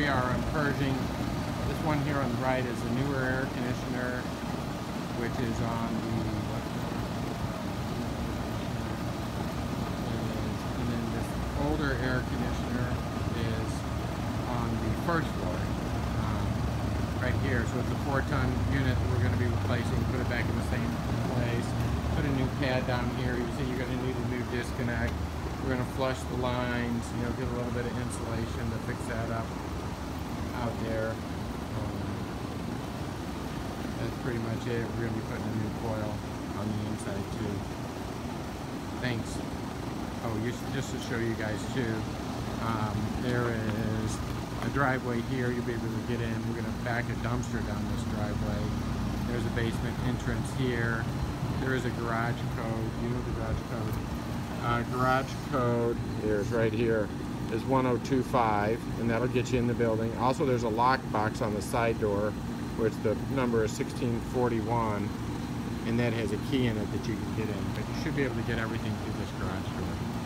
we are on Pershing. This one here on the right is the newer air conditioner, which is on the? And then this older air conditioner is on the first floor, um, right here. So it's a four-ton unit that we're going to be replacing. Put it back in the same place. Put a new pad down here. You see, you're going to need a new disconnect. We're going to flush the lines. You know, get a little bit of insulation to fix that up out there. Um, that's pretty much it. We're going to be putting a new coil on the inside too. Thanks. Oh, just to show you guys too, um, there is a driveway here. You'll be able to get in. We're going to back a dumpster down this driveway. There's a basement entrance here. There is a garage code. You know the garage code. Uh, garage code is right here is 1025 and that'll get you in the building. Also there's a lock box on the side door which the number is 1641 and that has a key in it that you can get in. But you should be able to get everything through this garage door